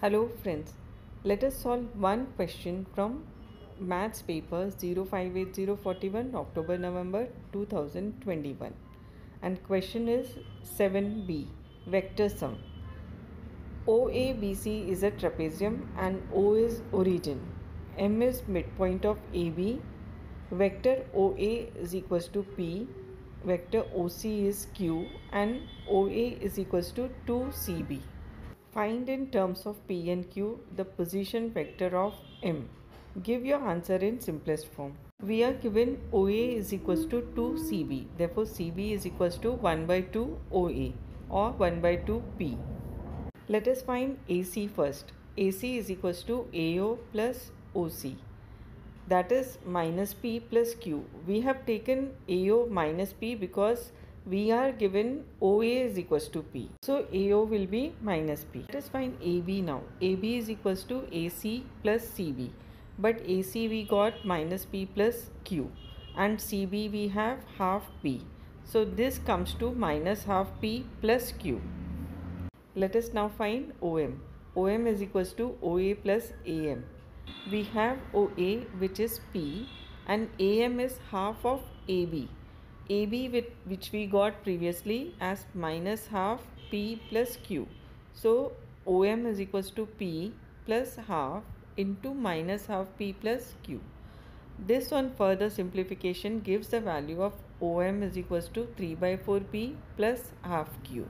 Hello friends, let us solve one question from Maths paper 058041 October November 2021 and question is 7b vector sum. OABC is a trapezium and O is origin. M is midpoint of AB. Vector OA is equals to P. Vector OC is Q and OA is equals to 2CB. Find in terms of P and Q the position vector of M. Give your answer in simplest form. We are given OA is equals to 2 CB. Therefore, CB is equals to 1 by 2 OA or 1 by 2 P. Let us find AC first. AC is equals to AO plus OC. That is minus P plus Q. We have taken AO minus P because we are given OA is equals to P. So AO will be minus P. Let us find AB now. AB is equals to AC plus CB. But AC we got minus P plus Q. And CB we have half P. So this comes to minus half P plus Q. Let us now find OM. OM is equals to OA plus AM. We have OA which is P and AM is half of AB. AB with, which we got previously as minus half P plus Q. So OM is equals to P plus half into minus half P plus Q. This one further simplification gives the value of OM is equals to 3 by 4 P plus half Q.